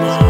my